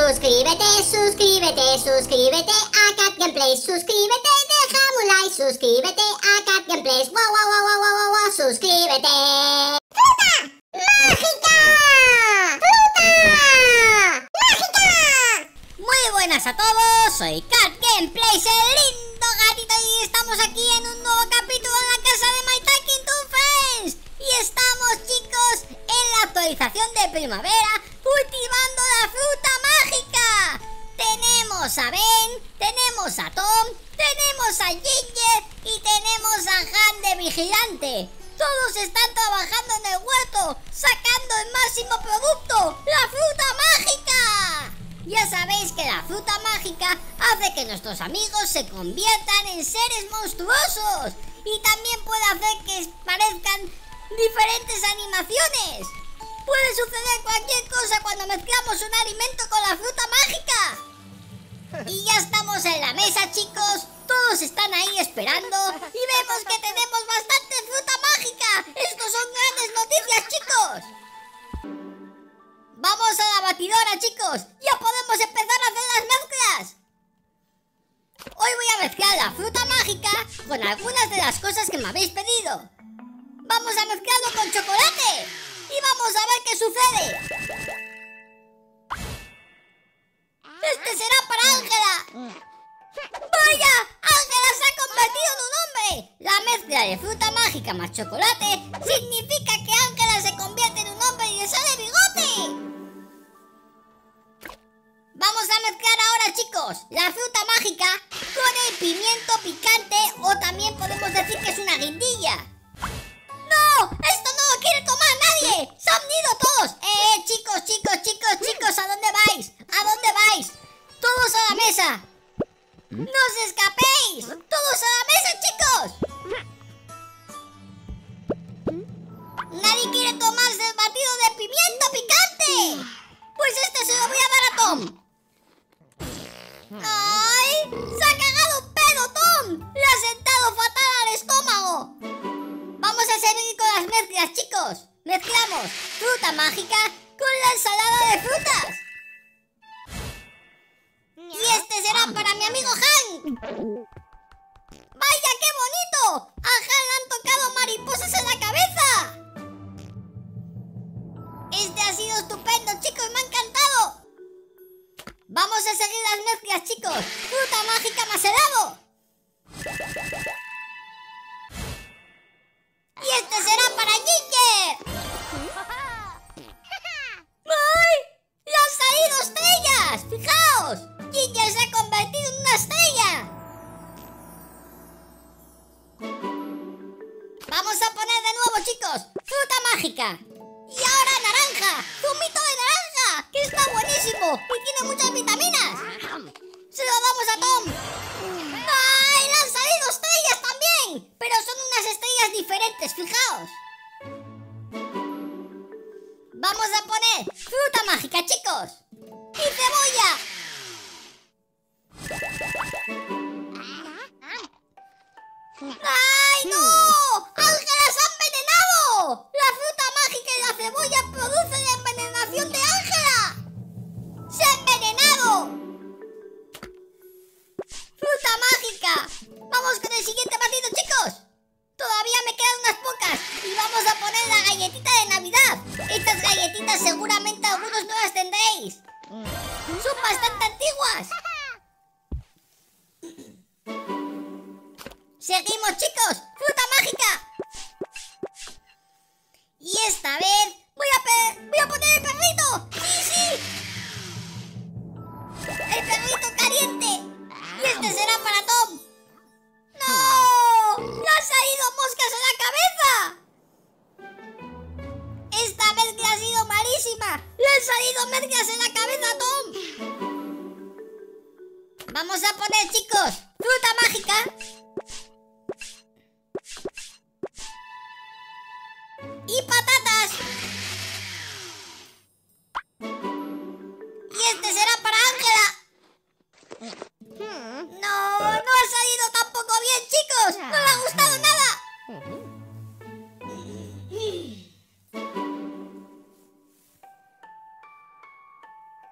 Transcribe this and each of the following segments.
Suscríbete, suscríbete, suscríbete a Cat Gameplay. Suscríbete, déjame un like. Suscríbete a Cat Gameplays. Wow, wow, wow, wow, wow, wow. Suscríbete. ¡Fruta! ¡Mágica! ¡Fruta! ¡Mágica! Muy buenas a todos, soy Cat Gameplays, el lindo gatito y estamos aquí en un nuevo capítulo en la casa de My Talking to Friends y estamos chicos en la actualización de primavera cultivando la fruta. Tenemos a Ben, tenemos a Tom, tenemos a Ginger y tenemos a Han de vigilante. Todos están trabajando en el huerto, sacando el máximo producto, la fruta mágica. Ya sabéis que la fruta mágica hace que nuestros amigos se conviertan en seres monstruosos y también puede hacer que parezcan diferentes animaciones. Puede suceder cualquier cosa cuando mezclamos un alimento con la fruta mágica. Y ya estamos en la mesa, chicos. Todos están ahí esperando y vemos que tenemos bastante fruta mágica. Estos son grandes noticias, chicos. Vamos a la batidora, chicos. Ya podemos empezar a hacer las mezclas. Hoy voy a mezclar la fruta mágica con algunas de las cosas que me habéis pedido. Vamos a mezclarlo con chocolate y vamos a ver qué sucede. De fruta mágica más chocolate significa que Ángela se convierte en un hombre y le sale bigote. Vamos a mezclar ahora, chicos, la fruta mágica con el pimiento picante o también podemos decir que es una guindilla. ¡No! ¡Esto no lo quiere tomar nadie! ¡Se han ido todos! ¡Eh, chicos, chicos, chicos, chicos! ¿A dónde vais? ¿A dónde vais? ¡Todos a la mesa! ¡No os escapéis! ¡Todos a la mesa, chicos! ¿Nadie quiere tomarse el batido de pimiento picante? Pues este se lo voy a dar a Tom. ¡Ay! Mezclas, chicos. Damos a Tom. ¡Ay, le han salido estrellas también! Pero son unas estrellas diferentes, fijaos. Vamos a poner fruta mágica, chicos. Y cebolla. Seguimos, chicos. Fruta mágica. Y esta vez voy a, pe- voy a poner el perrito. Sí, sí. El perrito caliente. Y este será para Tom. ¡No! ¡Le han salido moscas en la cabeza! Esta mezcla ha sido malísima. ¡Le han salido mezclas en la cabeza a Tom! Vamos a poner, chicos, fruta mágica. Y patatas. Y este será para Ángela. No, no ha salido tampoco bien, chicos. No le ha gustado nada.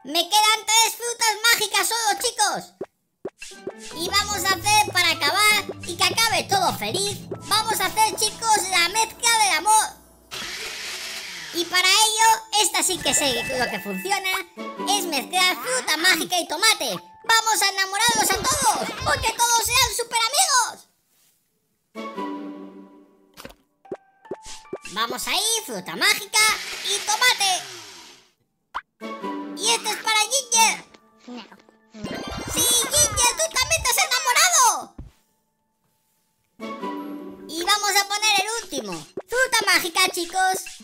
Me quedan tres frutas mágicas solo, chicos. Y vamos a hacer, para acabar y que acabe todo feliz, vamos a hacer, chicos, la mezcla del amor. Para ello, esta sí que sé lo que funciona, es mezclar fruta mágica y tomate. Vamos a enamorarlos a todos, porque todos sean super amigos. Vamos ahí, fruta mágica y tomate. Y este es para Ginger. Sí, Ginger, tú también te has enamorado. Y vamos a poner el último. Fruta mágica, chicos.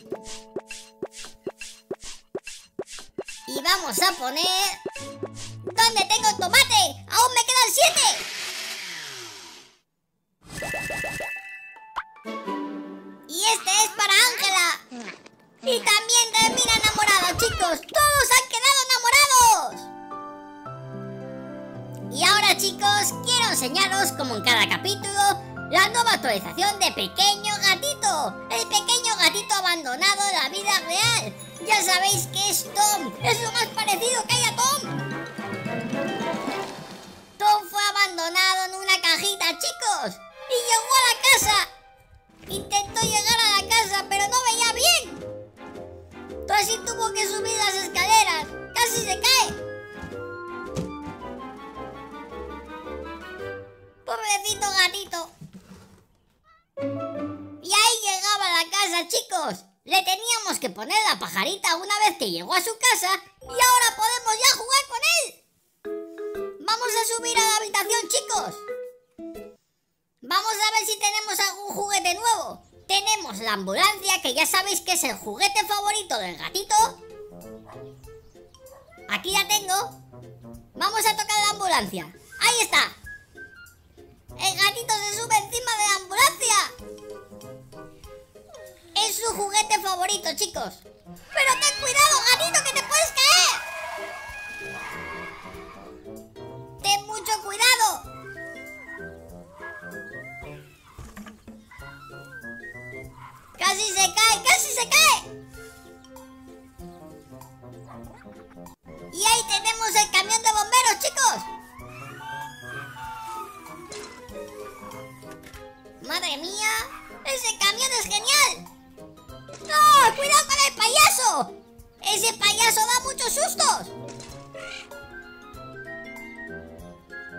Vamos a poner... ¿Dónde tengo el tomate? ¡Aún me quedan siete! Y este es para Ángela. Y también termina enamorada, chicos. Todos han quedado enamorados. Y ahora, chicos, quiero enseñaros, como en cada capítulo, la nueva actualización de Pequeño Gatito. El pequeño gatito abandonado en la vida real. Ya sabéis que es Tom. Es lo más parecido que hay a Tom. Tom fue abandonado en una cajita, chicos. Y llegó a la casa. Intentó llegar a la casa, pero no veía bien. Casi tuvo que subir las escaleras. Casi se cae. Pobrecito gatito. Le teníamos que poner la pajarita una vez que llegó a su casa y ahora podemos ya jugar con él. Vamos a subir a la habitación, chicos. Vamos a ver si tenemos algún juguete nuevo. Tenemos la ambulancia, que ya sabéis que es el juguete favorito del gatito. Aquí la tengo. Vamos a tocar la ambulancia. Ahí está. El gatito se sube encima de la ambulancia. Su juguete favorito, chicos. Pero ten cuidado, gatito, que te puedes caer. Ten mucho cuidado. Casi se cae, casi se cae. Y ahí tenemos el camión de bomberos, chicos. Madre mía, ese camión es genial. ¡Cuidado con el payaso! ¡Ese payaso da muchos sustos!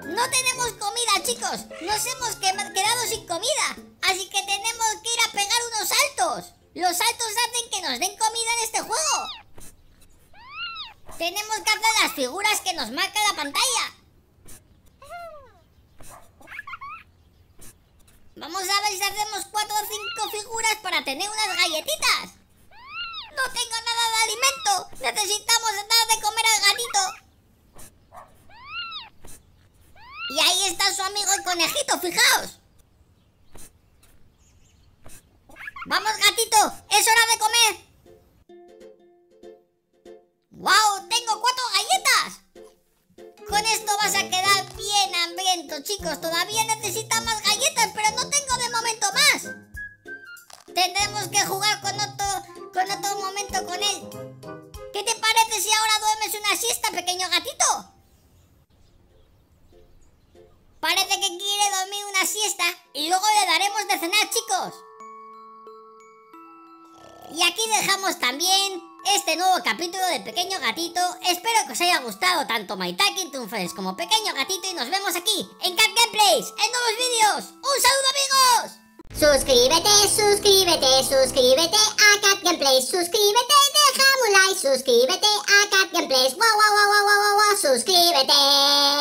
No tenemos comida, chicos. Nos hemos que- quedado sin comida. Así que tenemos que ir a pegar unos saltos. Los saltos hacen que nos den comida en este juego. Tenemos que hacer las figuras que nos marca la pantalla. Vamos a ver si hacemos cuatro o cinco figuras para tener unas galletitas. No tengo nada de alimento. Necesitamos dar de comer al gatito. Y ahí está su amigo el conejito, fijaos. Vamos, gatito, es hora de comer. ¡Wow! ¡Tengo cuatro galletas! Con esto vas a quedar bien hambriento, chicos. Todavía con otro momento con él. ¿Qué te parece si ahora duermes una siesta, pequeño gatito? Parece que quiere dormir una siesta y luego le daremos de cenar, chicos. Y aquí dejamos también este nuevo capítulo de Pequeño Gatito. Espero que os haya gustado tanto My Talking Toon Friends como Pequeño Gatito y nos vemos aquí en Cat Gameplays en nuevos vídeos. ¡Un saludo amigos! Suscríbete, suscríbete, suscríbete a Cat Gameplays, suscríbete, déjame un like, suscríbete a Cat Gameplays, wow, wow, wow, wow, wow, wow, suscríbete.